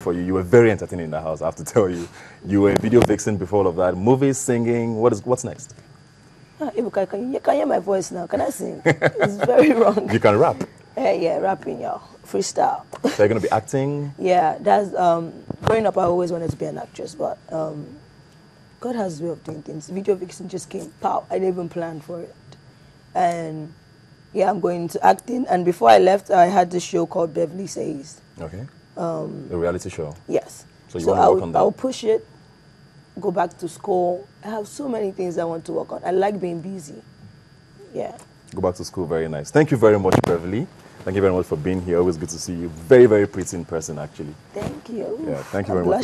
for you. You were very entertaining in the house, I have to tell you. You were a video vixen before all of that. Movies, singing. What is what's next? Ah, can you can hear my voice now? Can I sing? it's very wrong. You can rap. Yeah, yeah, rapping, y'all. Freestyle. So you're gonna be acting. yeah, that's um growing up I always wanted to be an actress, but um God has a way of doing things. Video vixen just came, pow, I didn't even plan for it. And yeah, I'm going to acting and before I left I had this show called Beverly Says. Okay. Um, a reality show. Yes. So you wanna I'll, work on that? I'll push it, go back to school. I have so many things I want to work on. I like being busy. Yeah. Go back to school. Very nice. Thank you very much, Beverly. Thank you very much for being here. Always good to see you. Very, very pretty in person, actually. Thank you. Yeah, thank you I'm very much.